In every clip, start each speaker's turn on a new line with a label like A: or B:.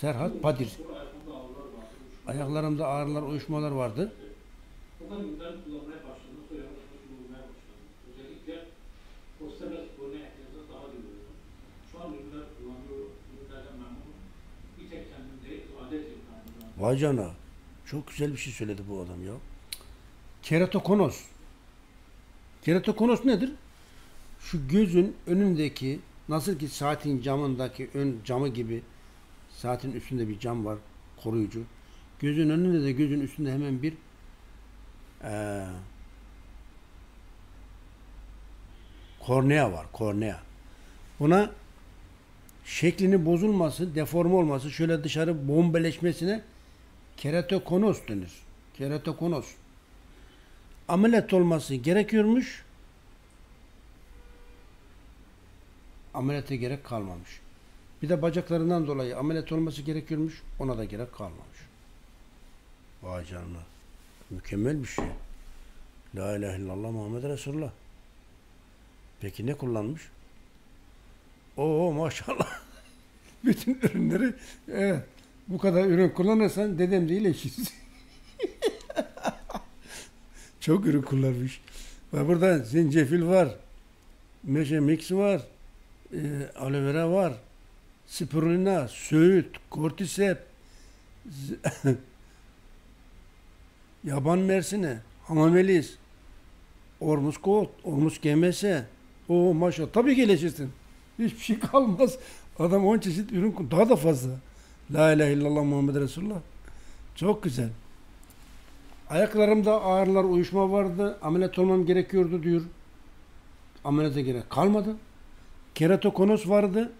A: Serhat Padir. Ayaklarımda ağrılar, uyuşmalar vardı. Vay canına. Çok güzel bir şey söyledi bu adam ya. Keratokonos. Keratokonos nedir? Şu gözün önündeki nasıl ki saatin camındaki ön camı gibi saatin üstünde bir cam var koruyucu. Gözün önünde de gözün üstünde hemen bir eee kornea var. Kornea. Buna şeklini bozulması, deforme olması, şöyle dışarı bombeleşmesine keratokonos denir. Keratokonos. Ameliyat olması gerekiyormuş. Ameliyata gerek kalmamış. Bir de bacaklarından dolayı ameliyat olması gerekiyormuş. Ona da gerek kalmamış. Vay canına. Mükemmel bir şey. La ilahe illallah Muhammed Resulullah. Peki ne kullanmış? Oo maşallah. Bütün ürünleri evet, bu kadar ürün kullanırsan dedem değil eşiz. Çok ürün kullanmış. Ve burada zencefil var. Meşe mix var. E, aloe vera var. Spirulina, söğüt, kortisep, yaban mersini, hamamelis, ormus kot, ormus gemese. O maşallah. Tabii ki iyileşirsin. Hiçbir şey kalmaz. Adam 10 çeşit ürün daha da fazla. La ilahe illallah Muhammed Resulullah. Çok güzel. Ayaklarımda ağrılar, uyuşma vardı. Ameliyat olmam gerekiyordu diyor. Ameliyata gerek kalmadı. Keratokonos vardı.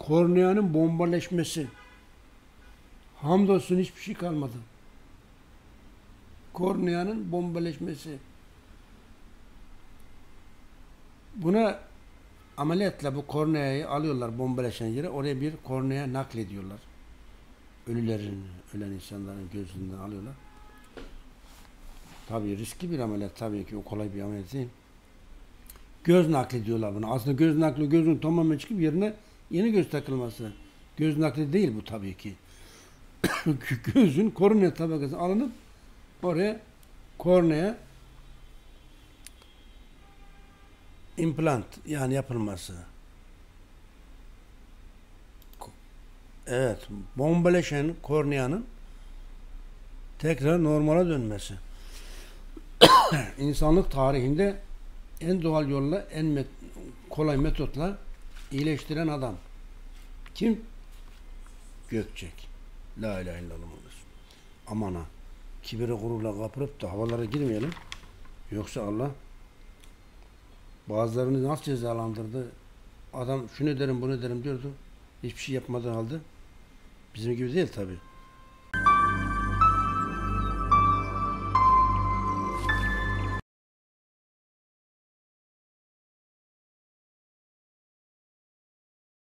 A: Korneanın bombaleşmesi. Hamdolsun hiçbir şey kalmadı. Korneanın bombaleşmesi. Buna ameliyatla bu korneayı alıyorlar bombaleşen yere. Oraya bir kornea naklediyorlar. Ölülerin, ölen insanların gözünden alıyorlar. Tabii riskli bir ameliyat tabii ki o kolay bir ameliyat değil. Göz nakli diyorlar buna. Aslında göz nakli gözün tamamen çıkıp yerine yeni göz takılması. Göz nakli değil bu tabii ki. Gözün kornea tabakası alınıp oraya kornea implant yani yapılması. Evet, bombeleşen korneanın tekrar normale dönmesi. İnsanlık tarihinde en doğal yolla, en met- kolay metotla iyileştiren adam. Kim? Gökçek. La ilahe illallah Resulullah. Aman ha. Kibire gururla kapırıp da havalara girmeyelim. Yoksa Allah bazılarını nasıl cezalandırdı? Adam şunu derim bunu derim diyordu. Hiçbir şey yapmadığı halde. Bizim gibi değil tabi.